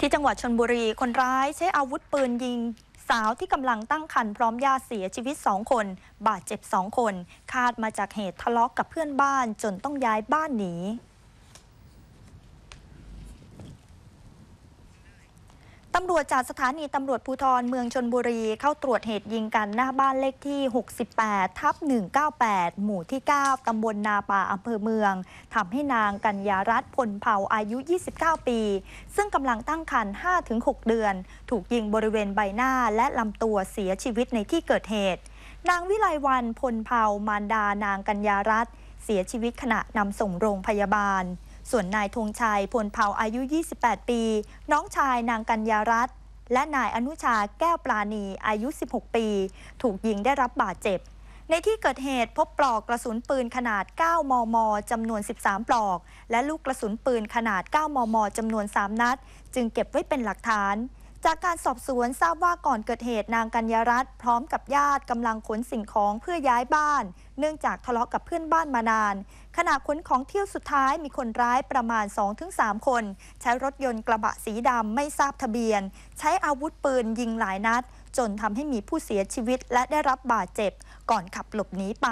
ที่จังหวัดชนบุรีคนร้ายใช้อาวุธปืนยิง สาวที่กำลังตั้งครรภ์พร้อมญาติเสียชีวิตสองคน บาดเจ็บสองคน คาดมาจากเหตุทะเลาะกกับเพื่อนบ้านจนต้องย้ายบ้านหนี ตำรวจจากสถานีตำรวจภูธรเมืองชนบุรี เข้าตรวจเหตุยิงกันหน้าบ้านเลขที่ 68 ทับ 198 หมู่ที่ 9 ตำบลนาป่าอำเภอเมือง ทำให้นางกัญญารัตน์พลเผาอายุ 29 ปี ซึ่งกำลังตั้งครรภ์5-6 เดือน ถูกยิงบริเวณใบหน้าและลำตัวเสียชีวิตในที่เกิดเหตุ นางวิไลวันพลเผามารดานางกัญญารัตน์เสียชีวิตขณะนำส่งโรงพยาบาล ส่วนนายธงชัยพลเผาอายุ 28 ปี น้องชายนางกัญญารัตน์และนายอนุชาแก้วปราณีอายุ 16 ปี ถูกยิงได้รับบาดเจ็บ ในที่เกิดเหตุพบปลอกกระสุนปืนขนาด 9 มม จำนวน 13 ปลอก และลูกกระสุนปืนขนาด 9 มม จำนวน 3 นัด จึงเก็บไว้เป็นหลักฐาน จากการสอบสวนทราบว่าก่อนเกิดเหตุนางกัญญารัตน์พร้อมกับญาติกำลังขนสิ่งของเพื่อย้ายบ้าน เนื่องจากทะเลาะกับเพื่อนบ้านมานาน ขณะขนของเที่ยวสุดท้ายมีคนร้ายประมาณ 2-3 คน ใช้รถยนต์กระบะสีดำไม่ทราบทะเบียน ใช้อาวุธปืนยิงหลายนัด จนทำให้มีผู้เสียชีวิตและได้รับบาดเจ็บ ก่อนขับหลบหนีไป